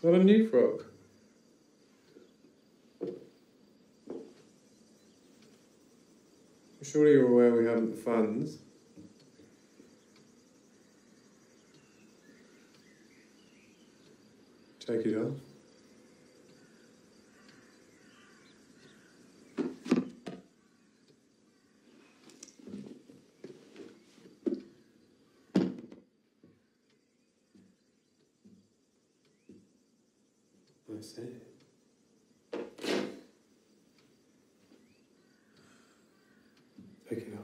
It's not a new frog. Surely you're aware we haven't the funds. Take it off. I it up.